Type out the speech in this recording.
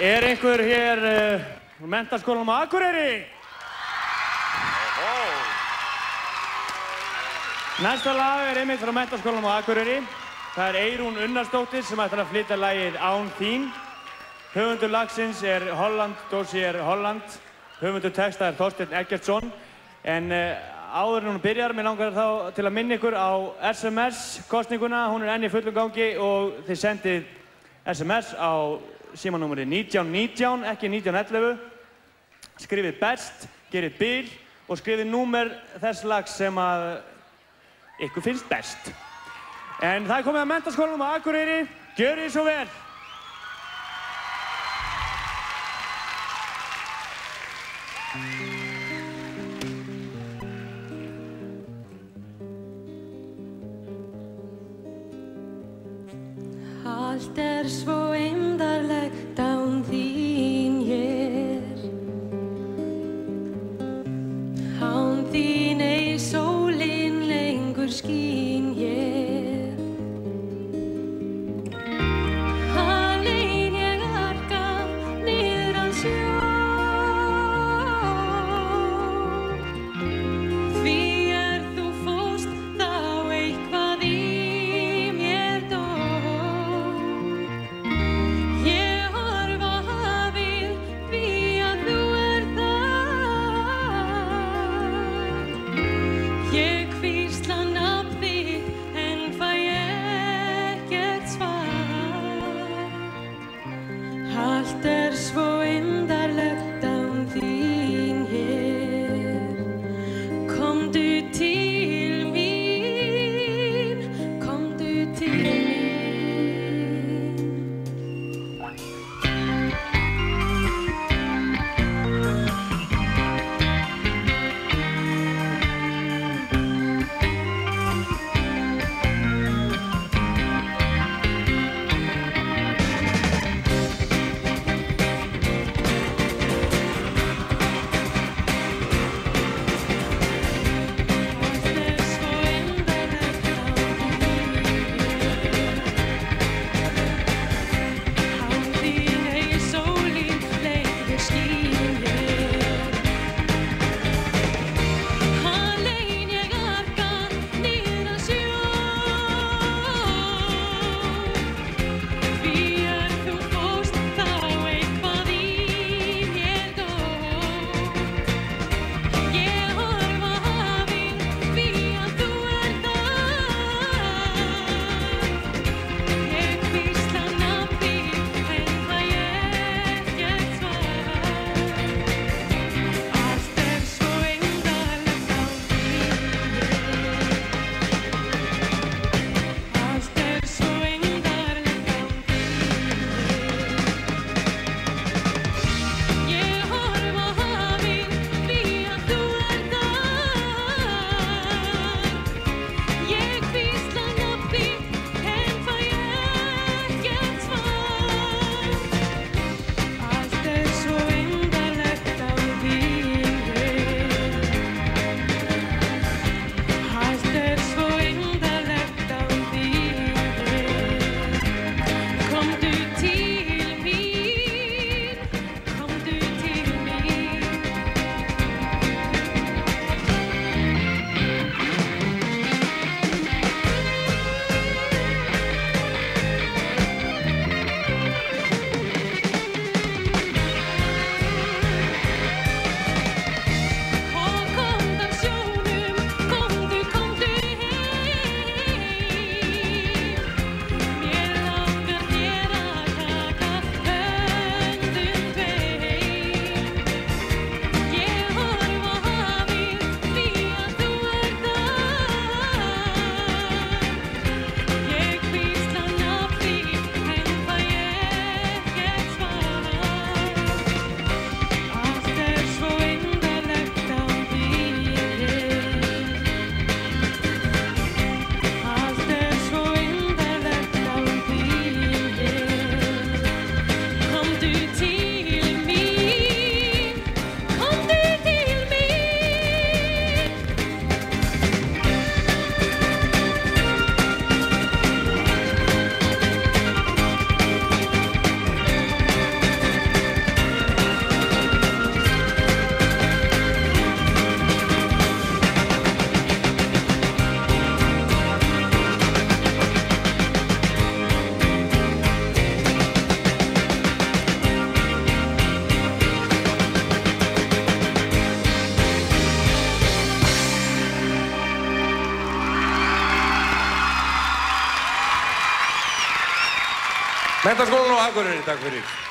Er einhver hér uh, úr mentaskólanum á Akureyri? Næsta lag er einmitt frá mentaskólanum á Akureyri. Það er Eirún Unnarsdóttir sem ætlar að flytja lagið Án þín. Höfundur lagsins er Holland, Dossier Holland. Höfundur texta er Þorsteinn Eggertsson. En uh, áður en hún byrjar, mér langar þá til að minna ykkur á SMS-kostninguna. Hún er enn í fullum gangi og þið sendið SMS á símanúmeri 1919, ekki 1911. Skrifið best, gerið bil og skrifið númer þess lags sem að ykkur finnst best. En það er komið að mentaskólanum á Akureyri. Gjörið svo vel! Allt er svo Allt er svo Mentaskólan á Akureyri, takk fyrir.